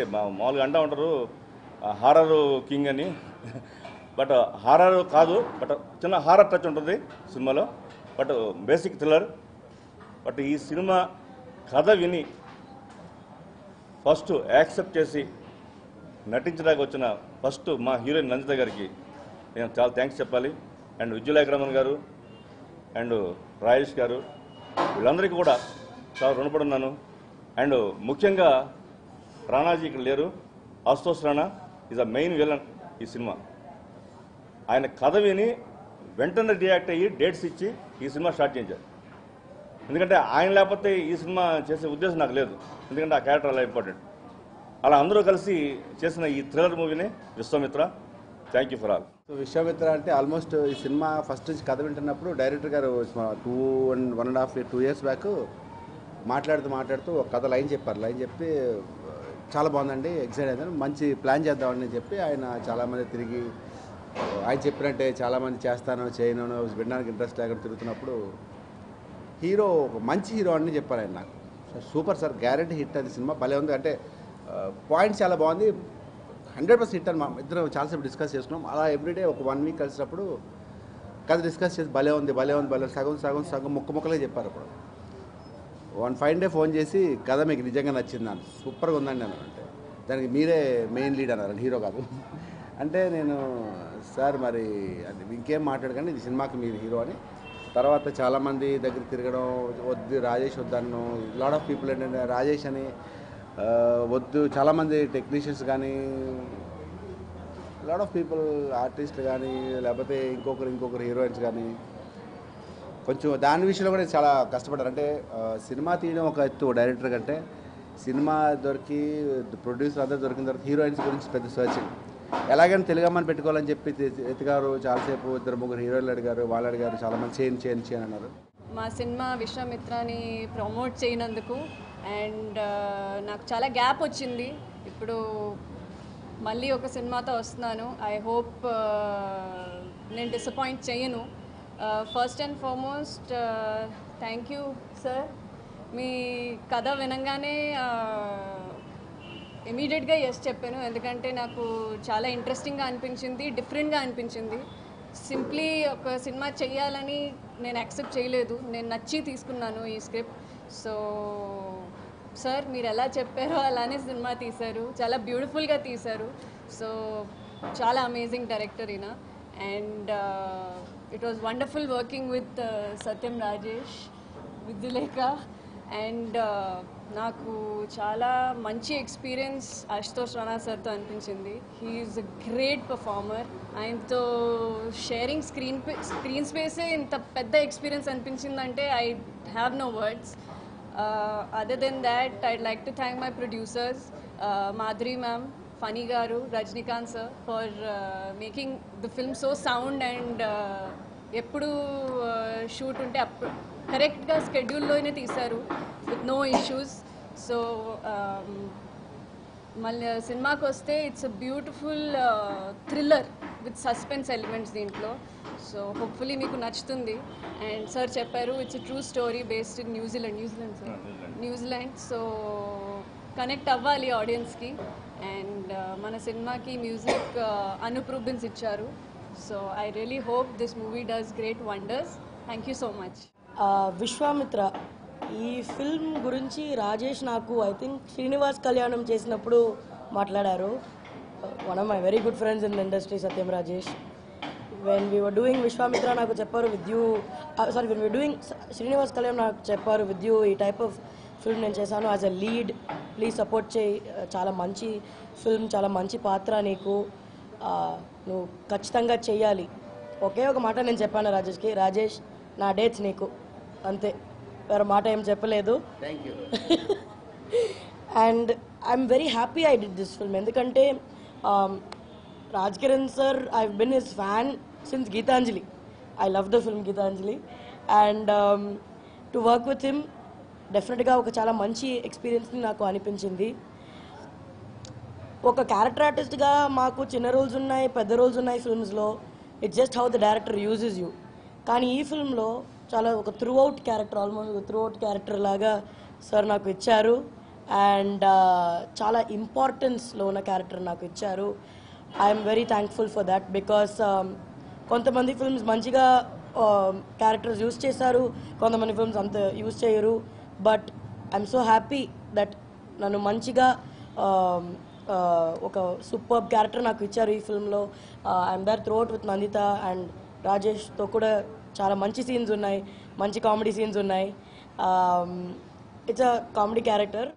అంటే మా మామూలుగా అంటూ ఉంటారు హారర్ కింగ్ అని. బట్ హారర్ కాదు బట్ చిన్న హారర్ టచ్ ఉంటుంది సినిమాలో. But basic thriller. బట్ ఈ సినిమా కథ విని ఫస్ట్ యాక్సెప్ట్ చేసి నటించడానికి వచ్చిన ఫస్ట్ మా హీరోయిన్ నందిత గారికి నేను చాలా థ్యాంక్స్ చెప్పాలి. అండ్ విద్యులాగ్రమణ్ గారు అండ్ రాజేష్ గారు వీళ్ళందరికీ కూడా చాలా రుణపడున్నాను అండ్ ముఖ్యంగా రాణాజీ ఇక్కడ లేరు. Ashutosh Rana is a main villain ఈ సినిమా. ఆయన కథ విని వెంటనే రియాక్ట్ అయ్యి డేట్స్ ఇచ్చి ఈ సినిమా స్టార్ట్ చేయించారు. ఎందుకంటే ఆయన లేకపోతే ఈ సినిమా చేసే ఉద్దేశం నాకు లేదు. ఎందుకంటే ఆ క్యారెక్టర్ అలా ఇంపార్టెంట్ అలా అందరూ కలిసి చేసిన ఈ థ్రిల్లర్ మూవీని Vishwamitra thank you for all so Vishwamitra అంటే ఆల్మోస్ట్ ఈ సినిమా ఫస్ట్ నుంచి కథ వింటున్నప్పుడు డైరెక్టర్ గారు two one one and half two years back మాట్లాడుతూ మాట్లాడుతూ ఒక కథ లైన్ చెప్పారు. లైన్ చెప్పి చాలా బాగుందండి ఎక్సైట్ అయిందని మంచి ప్లాన్ చేద్దామని చెప్పి ఆయన చాలామంది తిరిగి ఆయన చెప్పినట్టే చాలామంది చేస్తాను చేయను వినడానికి ఇంట్రెస్ట్ లేకుండా తిరుగుతున్నప్పుడు హీరో ఒక మంచి హీరో అని చెప్పారు ఆయన నాకు. సూపర్ సార్ గ్యారంటీ హిట్ అది సినిమా భలే ఉంది. అంటే పాయింట్ చాలా బాగుంది. హండ్రెడ్ పర్సెంట్ హిట్ అని మా ఇద్దరం చాలాసేపు డిస్కస్ చేసుకున్నాం. అలా ఎవ్రీడే ఒక వన్ వీక్ కలిసినప్పుడు కథ డిస్కస్ చేసి భలే ఉంది భలే ఉంది భలే సగం సగం సగం ముక్క ముక్కలే చెప్పారు అప్పుడు. వన్ ఫైవ్ డే ఫోన్ చేసి కథ మీకు నిజంగా నచ్చింది అని. సూపర్గా ఉందండి అని అంటే దానికి మీరే మెయిన్ లీడ్ అన్నారు హీరో కాదు. అంటే నేను సార్ మరి అది ఇంకేం మాట్లాడకండి ఇది సినిమాకి మీరు హీరో అని. తర్వాత చాలామంది దగ్గర తిరగడం వద్దు రాజేష్ వద్దన్ను లాట్ ఆఫ్ పీపుల్ ఏంటంటే రాజేష్ అని వద్దు చాలామంది టెక్నీషియన్స్ కానీ లాట్ ఆఫ్ పీపుల్ ఆర్టిస్టులు కానీ లేకపోతే ఇంకొకరు ఇంకొకరు హీరోయిన్స్ కానీ కొంచెం దాని విషయంలో కూడా చాలా కష్టపడ్డారు. అంటే సినిమా తీయడం ఒక ఎత్తు డైరెక్టర్ కంటే సినిమా దొరికి ప్రొడ్యూసర్ అందరూ దొరికిన తర్వాత హీరోయిన్స్ గురించి పెద్ద సర్చింగ్ ఎలాగైనా తెలుగమ్మని పెట్టుకోవాలని చెప్పి ఎత్తుగారు చాలాసేపు ఇద్దరు ముగ్గురు హీరోయిన్లు అడిగారు వాళ్ళు అడిగారు చాలామంది చేయండి చేయండి చేయని అన్నారు. మా సినిమా విశ్వామిత్రని ప్రమోట్ చేయనందుకు అండ్ నాకు చాలా గ్యాప్ వచ్చింది. ఇప్పుడు మళ్ళీ ఒక సినిమాతో వస్తున్నాను. ఐ హోప్ నేను డిసప్పాయింట్ చేయను. First and foremost thank you sir మీ కథ వినంగానే uh, ఇమీడియట్గా ఎస్ చెప్పాను. ఎందుకంటే నాకు చాలా ఇంట్రెస్టింగ్గా అనిపించింది డిఫరెంట్గా అనిపించింది. సింప్లీ ఒక సినిమా చేయాలని నేను యాక్సెప్ట్ చేయలేదు. నేను నచ్చి తీసుకున్నాను ఈ స్క్రిప్ట్ సో సార్ మీరు ఎలా చెప్పారో అలానే సినిమా తీశారు. చాలా బ్యూటిఫుల్గా తీశారు. సో చాలా అమేజింగ్ డైరెక్టర్ ఈయన. And it was wonderful working with Satyam Rajesh Vidyulekha and నాకు చాలా మంచి ఎక్స్పీరియన్స్ అశుతోష్ రాణా సార్తో అనిపించింది. హీఈస్ అ గ్రేట్ పర్ఫార్మర్ ఆయనతో షేరింగ్ స్క్రీన్ స్క్రీన్ స్పేసే ఇంత పెద్ద ఎక్స్పీరియన్స్ అనిపించిందంటే I have no words other than that I'd like to thank my producers Madhuri ma'am Phani గారు Rajinikanth sir for making the film so sound and ఎప్పుడు shoot ఉంటే అప్పుడు కరెక్ట్గా స్కెడ్యూల్లోనే తీశారు విత్ నో ఇష్యూస్ సో మళ్ళీ సినిమాకి వస్తే it's a beautiful thriller with suspense elements దీంట్లో. సో హోప్ఫుల్లీ మీకు నచ్చుతుంది. అండ్ సార్ చెప్పారు it's true story based in New Zealand New Zealand sir New Zealand so connect అవ్వాలి ఆడియన్స్కి అండ్ మన సినిమాకి మ్యూజిక్ అనూప్ రూబిన్స్ ఇచ్చారు. So I really hope this movie does great wonders thank you so much Vishwamitra ఈ film గురించి రాజేష్ నాకు ఐ థింక్ శ్రీనివాస్ కళ్యాణం చేసినప్పుడు మాట్లాడారు. One of my very good friends in the industry Satyam Rajesh when we were doing Vishwamitra నాకు చెప్పారు with you sorry when we doing Srinivas Kalyan నాకు చెప్పారు with you ఈ టైప్ ఆఫ్ ఫిల్మ్ నేను చేశాను. As a lead please support చేయి. చాలా మంచి ఫిల్మ్ చాలా మంచి పాత్ర నీకు. ఆ, నువ్వు ఖచ్చితంగా చెయ్యాలి ఒకే ఒక మాట నేను చెప్పాను రాజేష్కి. రాజేష్ నా డేట్స్ నీకు. అంతే. వేరే మాట ఏం చెప్పలేదు. And I'm very happy I did this film ఎందుకంటే Raj Kiran sir I been his fan since Gitanjali I love the film Gitanjali and to work with him డెఫినెట్గా ఒక చాలా మంచి ఎక్స్పీరియన్స్ని నాకు అనిపించింది. ఒక క్యారెక్టర్ ఆర్టిస్ట్గా మాకు చిన్న రోల్స్ ఉన్నాయి పెద్ద రోల్స్ ఉన్నాయి ఫిల్మ్స్లో it's just how the director uses you కానీ ఈ ఫిల్మ్లో చాలా ఒక throughout character almost throughout character లాగా సార్ నాకు ఇచ్చారు. అండ్ uh, చాలా ఇంపార్టెన్స్లో ఉన్న క్యారెక్టర్ నాకు ఇచ్చారు. I'm very thankful for that because కొంతమంది ఫిల్మ్స్ మంచిగా um, క్యారెక్టర్స్ యూస్ చేశారు కొంతమంది ఫిల్మ్స్ అంత యూస్ చేయరు. But I'm so happy that నన్ను మంచిగా ఒక సూపర్ క్యారెక్టర్ నాకు ఇచ్చారు ఈ ఫిల్మ్లో I'm there throughout with Nandita and రాజేష్తో కూడా చాలా మంచి సీన్స్ ఉన్నాయి మంచి కామెడీ సీన్స్ ఉన్నాయి. It's a comedy character